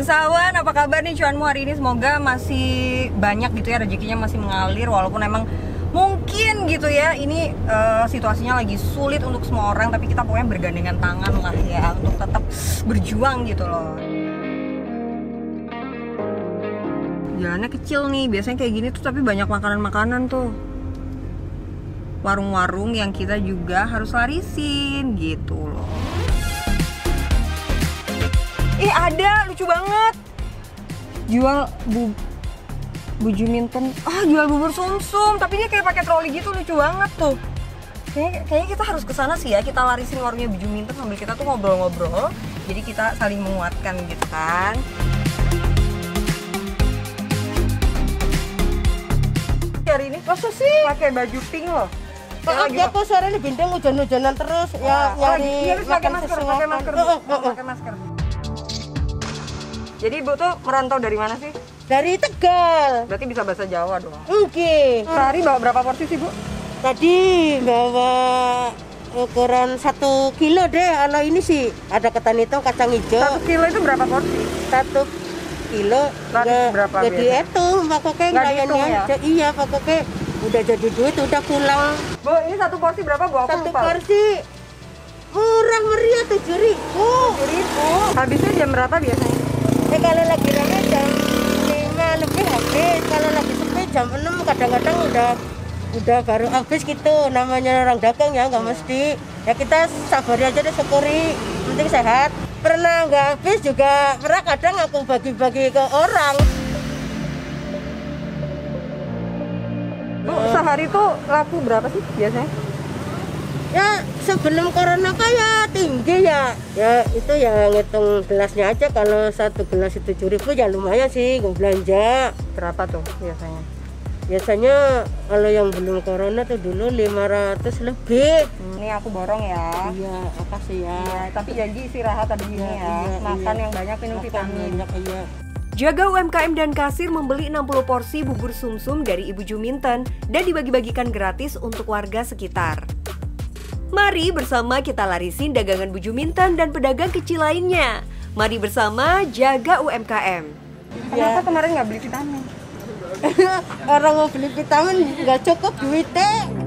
Sawan, apa kabar nih cuanmu hari ini? Semoga masih banyak gitu ya rezekinya masih mengalir walaupun emang mungkin gitu ya ini uh, situasinya lagi sulit untuk semua orang tapi kita pokoknya bergandengan tangan lah ya untuk tetap berjuang gitu loh. Jalannya kecil nih, biasanya kayak gini tuh tapi banyak makanan-makanan tuh. Warung-warung yang kita juga harus larisin gitu loh. Ih ada, lucu banget. Jual bu buju minten. Ah jual bubur sumsum, tapi dia kayak pakai troli gitu lucu banget tuh. Kayaknya, kayaknya kita harus ke sana sih ya. Kita larisin warungnya buju minten sambil kita tuh ngobrol-ngobrol. Jadi kita saling menguatkan gitu kan. Hari ini Masa sih? pakai baju pink loh. Maaf ya kok sore ini bintang hujan-hujanan terus ya oh, nyari iya, harus pakai makan masker, pakai masker, Oh, oh, oh. pakai masker. Jadi ibu tuh merantau dari mana sih? Dari Tegal. Berarti bisa bahasa Jawa dong. Oke. Sehari bawa berapa porsi sih bu? Tadi bawa ukuran satu kilo deh. Kalau ini sih ada ketan hitam, kacang hijau. Satu kilo itu berapa porsi? Satu kilo. Berarti nggak- berapa nggak biasa? dihitung, pokoknya Nggak ngelayannya ya? Iya, pokoknya udah jadi duit, udah pulang. Bu, ini satu porsi berapa bu? Aku Satu lupa. porsi murah meriah tujuh ribu. ribu. Habisnya jam berapa biasanya? Kalau lagi rame jam 5 lebih habis, kalau lagi sepi jam 6 kadang-kadang udah udah baru habis gitu. Namanya orang dagang ya nggak mesti. Ya kita sabari aja deh syukuri, penting sehat. Pernah nggak habis juga pernah kadang aku bagi-bagi ke orang. Bu, sehari tuh laku berapa sih biasanya? Ya sebelum corona kayak tinggi ya. Ya itu ya ngitung gelasnya aja kalau satu gelas itu tujuh ribu ya lumayan sih gue belanja. Berapa tuh biasanya? Biasanya kalau yang belum corona tuh dulu 500 lebih. Hmm, Ini aku borong ya. Iya, makasih ya. Iya, tapi janji istirahat tadi ini Iya, ya. iya, Makan iya. yang banyak, minum Makan vitamin. banyak iya. Jaga UMKM dan kasir membeli 60 porsi bubur sumsum dari Ibu Juminten dan dibagi-bagikan gratis untuk warga sekitar. Mari bersama kita larisin dagangan Bu Juminten dan pedagang kecil lainnya. Mari bersama jaga UMKM. Kenapa Iya. kemarin nggak beli vitamin? Orang mau beli vitamin nggak cukup duitnya.